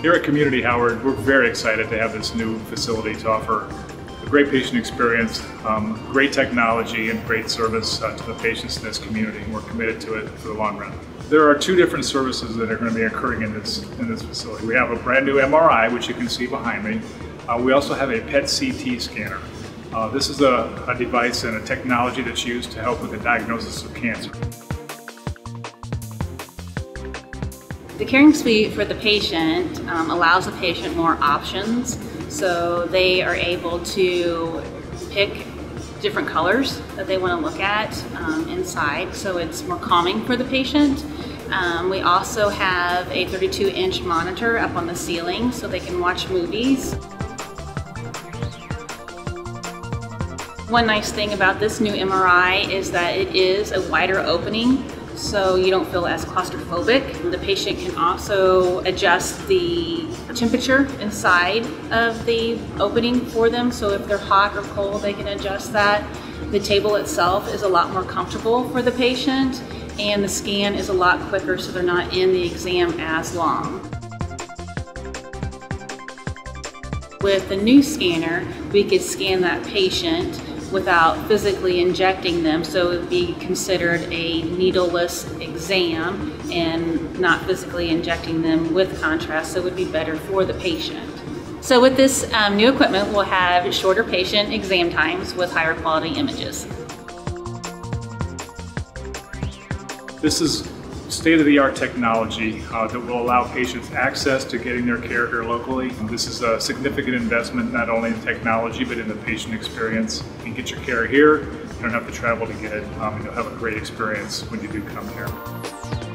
Here at Community Howard, we're very excited to have this new facility to offer a great patient experience, um, great technology, and great service uh, to the patients in this community. We're committed to it for the long run. There are two different services that are going to be occurring in this in this facility. We have a brand new MRI, which you can see behind me. Uh, we also have a PET CT scanner. Uh, this is a, a device and a technology that's used to help with the diagnosis of cancer. The caring suite for the patient um, allows the patient more options, so they are able to pick different colors that they want to look at um, inside, so it's more calming for the patient. Um, we also have a 32 inch monitor up on the ceiling so they can watch movies. One nice thing about this new MRI is that it is a wider opening so you don't feel as claustrophobic. The patient can also adjust the temperature inside of the opening for them. So if they're hot or cold, they can adjust that. The table itself is a lot more comfortable for the patient and the scan is a lot quicker so they're not in the exam as long. With the new scanner, we could scan that patient without physically injecting them, so it would be considered a needleless exam and not physically injecting them with contrast, so it would be better for the patient. So with this um, new equipment, we'll have shorter patient exam times with higher quality images. This is state-of-the-art technology uh, that will allow patients access to getting their care here locally. This is a significant investment not only in technology but in the patient experience. You can get your care here, you don't have to travel to get it, um, and you'll have a great experience when you do come here.